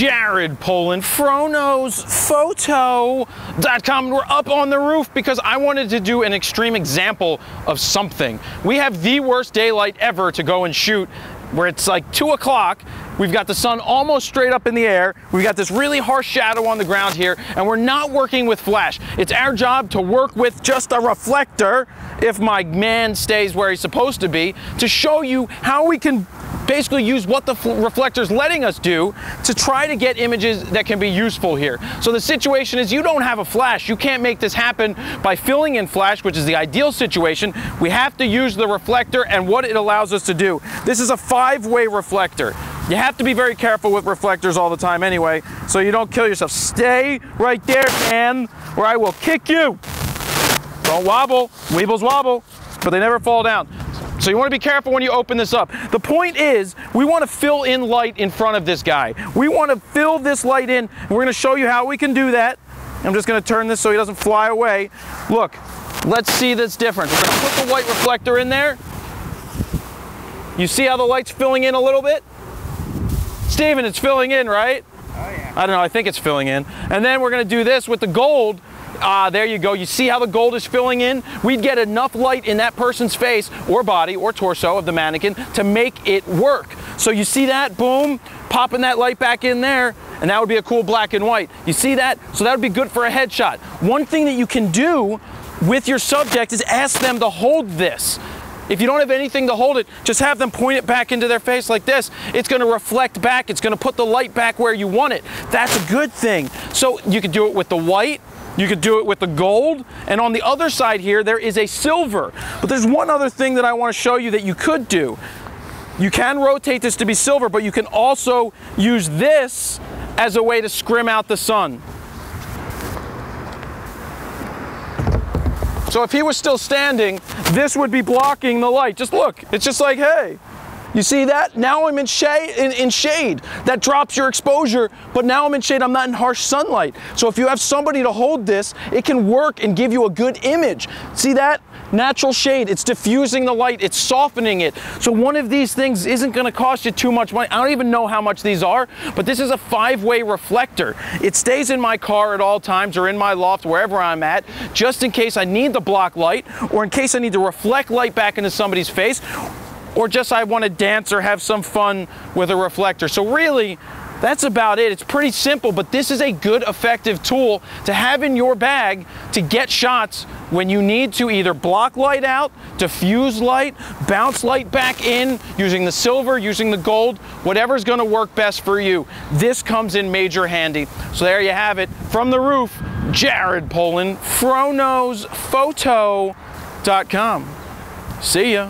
Jared Polin, FroKnowsPhoto.com. We're up on the roof because I wanted to do an extreme example of something. We have the worst daylight ever to go and shoot where it's like 2 o'clock. We've got the sun almost straight up in the air. We've got this really harsh shadow on the ground here, and we're not working with flash. It's our job to work with just a reflector, if my man stays where he's supposed to be, to show you how we can basically use what the reflector's letting us do to try to get images that can be useful here. So the situation is you don't have a flash. You can't make this happen by filling in flash, which is the ideal situation. We have to use the reflector and what it allows us to do. This is a five-way reflector. You have to be very careful with reflectors all the time anyway, so you don't kill yourself. Stay right there, man, or I will kick you. Don't wobble. Weebles wobble, but they never fall down. So you want to be careful when you open this up. The point is, we want to fill in light in front of this guy. We want to fill this light in. We're going to show you how we can do that. I'm just going to turn this so he doesn't fly away. Look, let's see this difference. We're going to put the white reflector in there. You see how the light's filling in a little bit? Steven, it's filling in, right? Oh, yeah. I don't know, I think it's filling in. And then we're going to do this with the gold Ah, there you go. You see how the gold is filling in? We'd get enough light in that person's face or body or torso of the mannequin to make it work. So you see that? Boom, popping that light back in there, and that would be a cool black and white. You see that? So that would be good for a headshot. One thing that you can do with your subject is ask them to hold this. If you don't have anything to hold it, just have them point it back into their face like this. It's going to reflect back. It's going to put the light back where you want it. That's a good thing. So you could do it with the white, you could do it with the gold, and on the other side here, there is a silver. But there's one other thing that I want to show you that you could do. You can rotate this to be silver, but you can also use this as a way to scrim out the sun. So if he was still standing, this would be blocking the light. Just look, it's just like, hey, you see that? Now I'm in shade, in, in, shade. That drops your exposure, but now I'm in shade, I'm not in harsh sunlight. So if you have somebody to hold this, it can work and give you a good image. See that? Natural shade, it's diffusing the light, it's softening it. So one of these things isn't gonna cost you too much money. I don't even know how much these are, but this is a five-way reflector. It stays in my car at all times or in my loft, wherever I'm at, just in case I need the block light or in case I need to reflect light back into somebody's face or just I want to dance or have some fun with a reflector. So really, that's about it. It's pretty simple, but this is a good effective tool to have in your bag to get shots when you need to either block light out, diffuse light, bounce light back in using the silver, using the gold, whatever's gonna work best for you. This comes in major handy. So there you have it. From the roof, Jared Polin, FroKnowsPhoto.com. See ya.